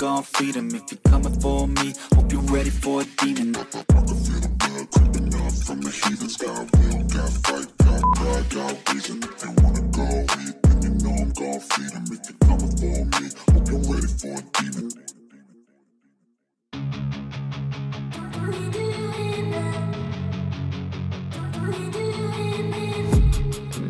gon' feed them If you're coming for me, hope you're ready for a demon. I feel the blood creeping up from the heathens Got will, got fight, got pride, got reason If they wanna go eat, then you. know I'm gon' feed them If you're coming for me, hope you're ready for a demon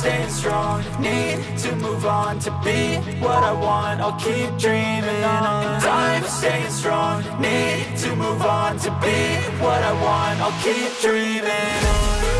staying strong, need to move on to be what I want. I'll keep dreaming on. I'm staying strong, need to move on to be what I want. I'll keep dreaming on